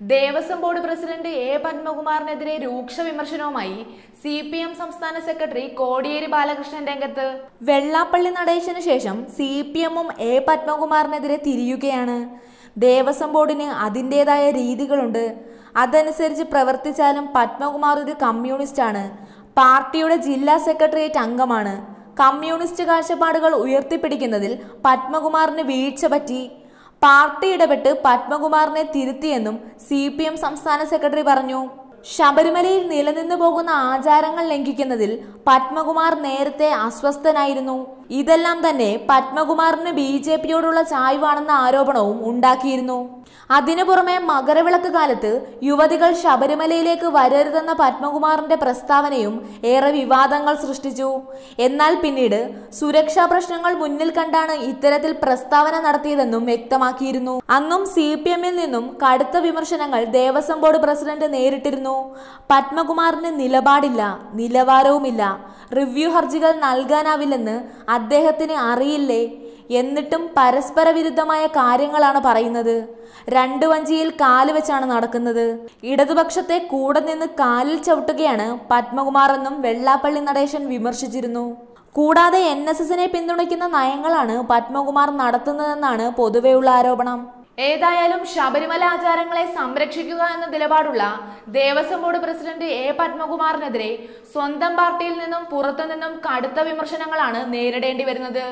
Devaswom board president A പത്മകുമാറിനെതിരെ രൂക്ഷ വിമർശനവുമായി സി പി എം സംസ്ഥാന സെക്രട്ടറി കോടിയേരി ബാലകൃഷ്ണൻ രംഗത്ത്. വെള്ളാപ്പള്ളി നടേശന് ശേഷം സി പി എമ്മും എ പത്മകുമാറിനെതിരെ തിരിയുകയാണ്. ദേവസ്വം ബോർഡിന് അതിന്റെതായ രീതികളുണ്ട്. അതനുസരിച്ച് പ്രവർത്തിച്ചാലും പത്മകുമാർ ഒരു കമ്മ്യൂണിസ്റ്റാണ്. പാർട്ടിയുടെ ജില്ലാ സെക്രട്ടേറിയറ്റ് അംഗമാണ്. കമ്മ്യൂണിസ്റ്റ് കാഴ്ചപ്പാടുകൾ ഉയർത്തിപ്പിടിക്കുന്നതിൽ പത്മകുമാറിന് വീഴ്ച പറ്റി. പാർട്ടി ഇടപെട്ട് പത്മകുമാറിനെ തിരുത്തിയെന്നും സി പി എം സംസ്ഥാന സെക്രട്ടറി പറഞ്ഞു. ശബരിമലയിൽ നിലനിന്നു പോകുന്ന ആചാരങ്ങൾ ലംഘിക്കുന്നതിൽ പത്മകുമാർ നേരത്തെ അസ്വസ്ഥനായിരുന്നു. ഇതെല്ലാം തന്നെ പത്മകുമാറിന് ബി ജെ പിയോടുള്ള ചായ്വാണെന്ന ആരോപണവും ഉണ്ടാക്കിയിരുന്നു. അതിനു പുറമെ മകരവിളക്ക് കാലത്ത് യുവതികൾ ശബരിമലയിലേക്ക് വരരുതെന്ന പത്മകുമാറിന്റെ പ്രസ്താവനയും ഏറെ വിവാദങ്ങൾ സൃഷ്ടിച്ചു. എന്നാൽ പിന്നീട് സുരക്ഷാ പ്രശ്നങ്ങൾ മുന്നിൽ കണ്ടാണ് ഇത്തരത്തിൽ പ്രസ്താവന നടത്തിയതെന്നും വ്യക്തമാക്കിയിരുന്നു. അന്നും സി പി എമ്മിൽ നിന്നും കടുത്ത വിമർശനങ്ങൾ ദേവസ്വം ബോർഡ് പ്രസിഡന്റ് നേരിട്ടിരുന്നു. പത്മകുമാറിന് നിലപാടില്ല നിലവാരവുമില്ല. റിവ്യൂ ഹർജികൾ നൽകാനാവില്ലെന്ന് അദ്ദേഹത്തിന് അറിയില്ലേ? എന്നിട്ടും പരസ്പര വിരുദ്ധമായ കാര്യങ്ങളാണ് പറയുന്നത്. രണ്ടു വഞ്ചിയിൽ കാൽ വെച്ചാണ് നടക്കുന്നത്. ഇടതുപക്ഷത്തെ കൂടെ നിന്ന് കാലിൽ ചവിട്ടുകയാണ് പത്മകുമാർ എന്നും വെള്ളാപ്പള്ളി നടേശൻ വിമർശിച്ചിരുന്നു. കൂടാതെ എൻ എസ് എസിനെ പിന്തുണയ്ക്കുന്ന നയങ്ങളാണ് പത്മകുമാർ നടത്തുന്നതെന്നാണ് പൊതുവെയുള്ള ആരോപണം. ഏതായാലും ശബരിമല ആചാരങ്ങളെ സംരക്ഷിക്കുക എന്ന നിലപാടുള്ള ദേവസ്വം ബോർഡ് പ്രസിഡന്റ് എ പത്മകുമാറിനെതിരെ സ്വന്തം പാർട്ടിയിൽ നിന്നും പുറത്തുനിന്നും കടുത്ത വിമർശനങ്ങളാണ് നേരിടേണ്ടി വരുന്നത്.